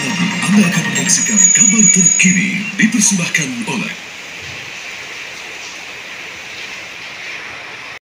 Anda akan menyaksikan kabar terkini dipersembahkan oleh